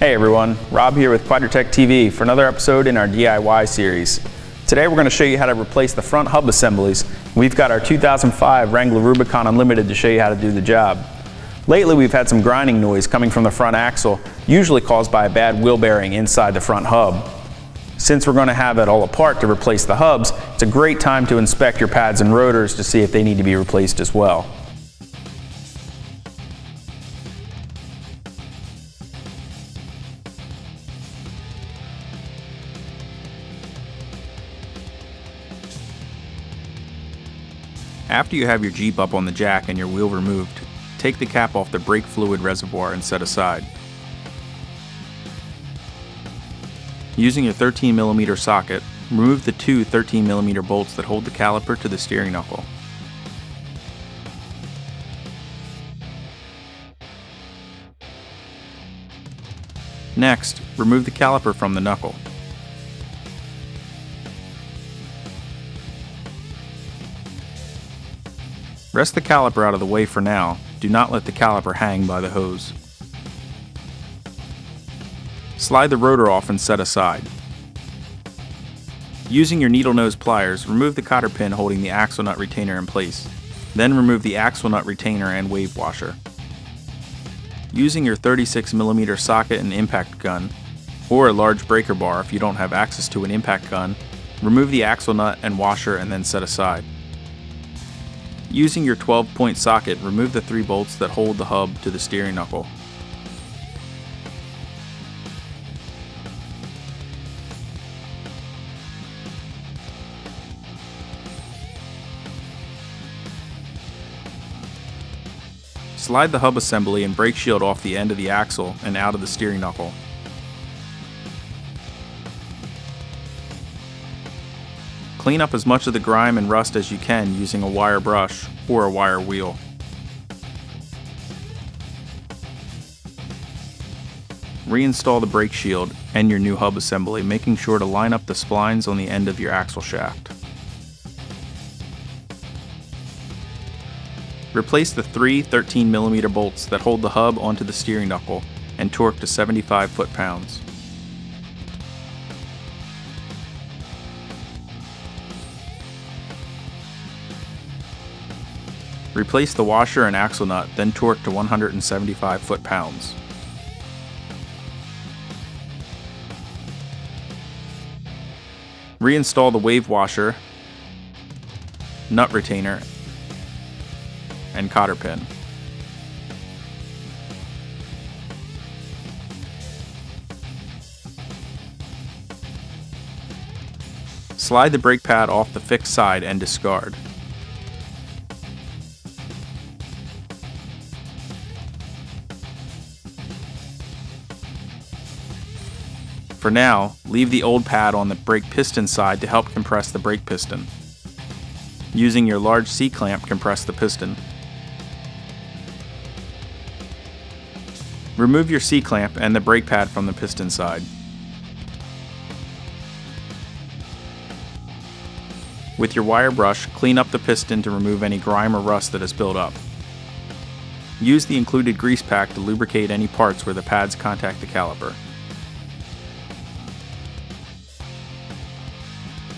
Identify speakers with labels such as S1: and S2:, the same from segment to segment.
S1: Hey everyone, Rob here with Quadratec TV for another episode in our DIY series. Today we're going to show you how to replace the front hub assemblies. We've got our 2005 Wrangler Rubicon Unlimited to show you how to do the job. Lately we've had some grinding noise coming from the front axle, usually caused by a bad wheel bearing inside the front hub. Since we're going to have it all apart to replace the hubs, it's a great time to inspect your pads and rotors to see if they need to be replaced as well. After you have your Jeep up on the jack and your wheel removed, take the cap off the brake fluid reservoir and set aside. Using your 13mm socket, remove the two 13mm bolts that hold the caliper to the steering knuckle. Next, remove the caliper from the knuckle. Rest the caliper out of the way for now. Do not let the caliper hang by the hose. Slide the rotor off and set aside. Using your needle nose pliers, remove the cotter pin holding the axle nut retainer in place. Then remove the axle nut retainer and wave washer. Using your 36mm socket and impact gun, or a large breaker bar if you don't have access to an impact gun, remove the axle nut and washer and then set aside. Using your 12 point socket, remove the three bolts that hold the hub to the steering knuckle. Slide the hub assembly and brake shield off the end of the axle and out of the steering knuckle. Clean up as much of the grime and rust as you can using a wire brush or a wire wheel. Reinstall the brake shield and your new hub assembly, making sure to line up the splines on the end of your axle shaft. Replace the three 13mm bolts that hold the hub onto the steering knuckle and torque to 75 foot-pounds. Replace the washer and axle nut, then torque to 175 foot-pounds. Reinstall the wave washer, nut retainer, and cotter pin. Slide the brake pad off the fixed side and discard. For now, leave the old pad on the brake piston side to help compress the brake piston. Using your large C-clamp, compress the piston. Remove your C-clamp and the brake pad from the piston side. With your wire brush, clean up the piston to remove any grime or rust that has built up. Use the included grease pack to lubricate any parts where the pads contact the caliper.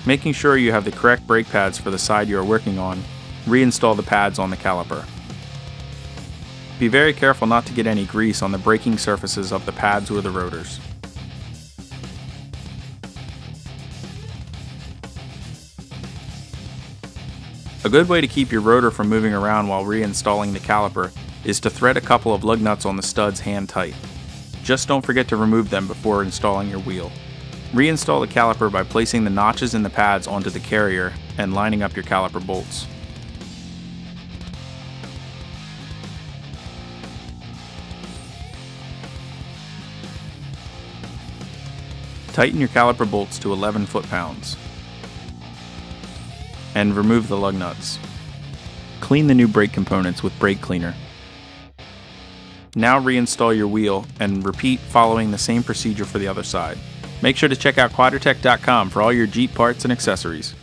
S1: Making sure you have the correct brake pads for the side you are working on, reinstall the pads on the caliper. Be very careful not to get any grease on the braking surfaces of the pads or the rotors. A good way to keep your rotor from moving around while reinstalling the caliper is to thread a couple of lug nuts on the studs hand tight. Just don't forget to remove them before installing your wheel. Reinstall the caliper by placing the notches in the pads onto the carrier and lining up your caliper bolts. Tighten your caliper bolts to 11 foot-pounds and remove the lug nuts. Clean the new brake components with brake cleaner. Now reinstall your wheel and repeat following the same procedure for the other side. Make sure to check out Quadratec.com for all your Jeep parts and accessories.